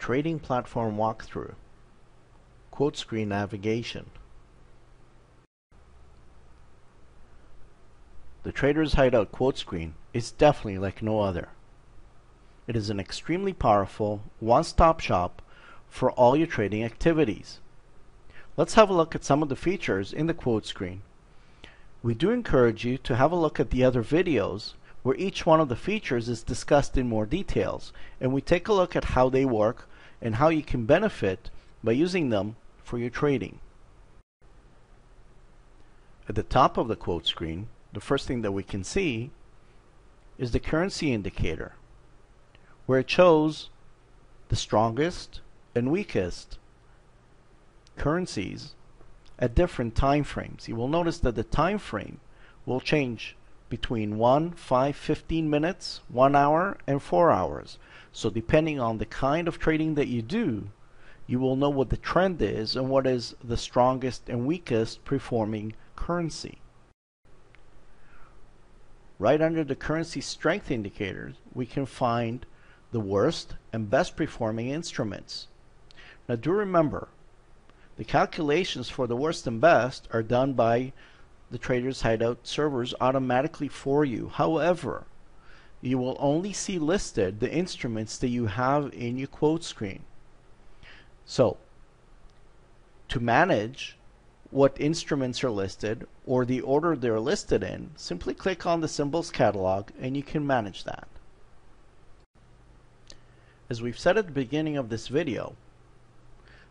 Trading Platform Walkthrough Quote Screen Navigation The Trader's Hideout quote screen is definitely like no other. It is an extremely powerful one-stop shop for all your trading activities. Let's have a look at some of the features in the quote screen. We do encourage you to have a look at the other videos where each one of the features is discussed in more details and we take a look at how they work and how you can benefit by using them for your trading. At the top of the quote screen, the first thing that we can see is the currency indicator, where it shows the strongest and weakest currencies at different time frames. You will notice that the time frame will change between 1, 5, 15 minutes, 1 hour, and 4 hours. So depending on the kind of trading that you do, you will know what the trend is and what is the strongest and weakest performing currency. Right under the currency strength indicators, we can find the worst and best performing instruments. Now do remember, the calculations for the worst and best are done by the Traders Hideout servers automatically for you. However, you will only see listed the instruments that you have in your quote screen. So, to manage what instruments are listed or the order they're listed in, simply click on the symbols catalog and you can manage that. As we've said at the beginning of this video,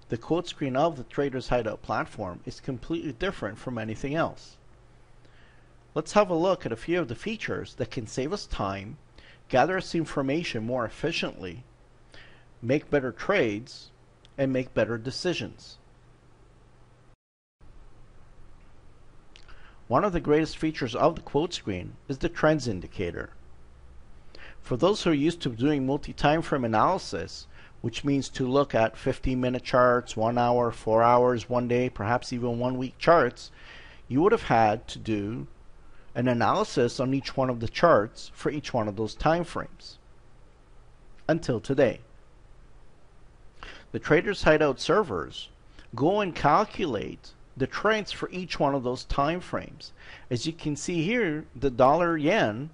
the quote screen of the Traders Hideout platform is completely different from anything else. Let's have a look at a few of the features that can save us time, gather us information more efficiently, make better trades, and make better decisions. One of the greatest features of the quote screen is the trends indicator. For those who are used to doing multi-time frame analysis, which means to look at 15 minute charts, 1 hour, 4 hours, 1 day, perhaps even 1 week charts, you would have had to do an analysis on each one of the charts for each one of those time frames until today. The Traders Hideout servers go and calculate the trends for each one of those time frames. As you can see here, the dollar yen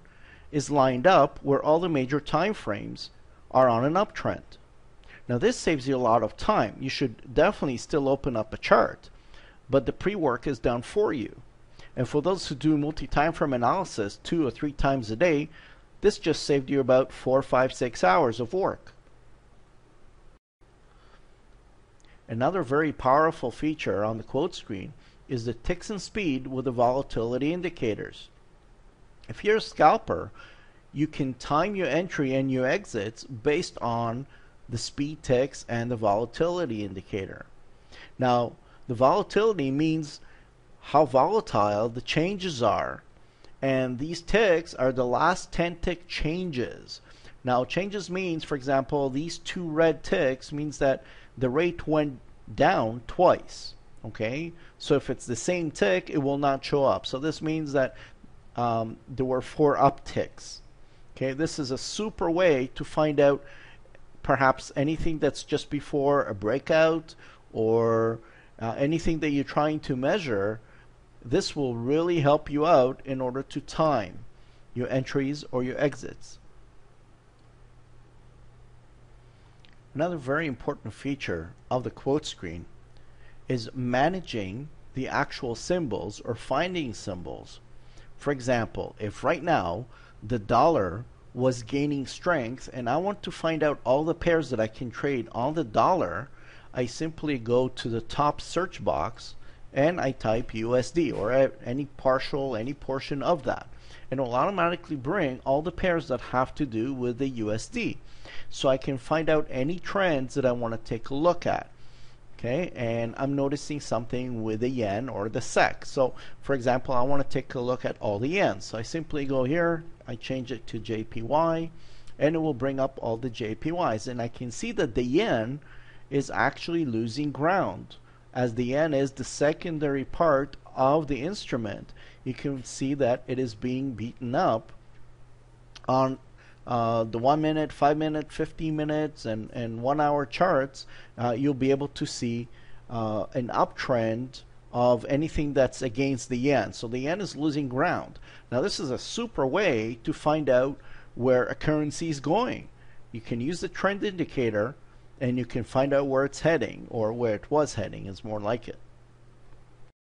is lined up where all the major time frames are on an uptrend. Now this saves you a lot of time. You should definitely still open up a chart, but the pre-work is done for you. And for those who do multi-time frame analysis two or three times a day, this just saved you about four, five, six hours of work. Another very powerful feature on the quote screen is the ticks and speed with the volatility indicators. If you're a scalper, you can time your entry and your exits based on the speed ticks and the volatility indicator. Now, the volatility means how volatile the changes are. And these ticks are the last 10 tick changes. Now, changes means, for example, these two red ticks means that the rate went down twice. Okay, so if it's the same tick, it will not show up. So this means that um, there were four upticks. Okay, this is a super way to find out perhaps anything that's just before a breakout or uh, anything that you're trying to measure this will really help you out in order to time your entries or your exits. Another very important feature of the quote screen is managing the actual symbols or finding symbols. For example, if right now the dollar was gaining strength and I want to find out all the pairs that I can trade on the dollar, I simply go to the top search box and I type USD or any partial, any portion of that. And it will automatically bring all the pairs that have to do with the USD. So I can find out any trends that I want to take a look at. Okay, and I'm noticing something with the yen or the SEC. So, for example, I want to take a look at all the yens. So I simply go here, I change it to JPY, and it will bring up all the JPYs. And I can see that the yen is actually losing ground as the yen is the secondary part of the instrument, you can see that it is being beaten up on uh, the one minute, five minute, 15 minutes, and, and one hour charts, uh, you'll be able to see uh, an uptrend of anything that's against the yen. So the yen is losing ground. Now, this is a super way to find out where a currency is going. You can use the trend indicator and you can find out where it's heading or where it was heading is more like it.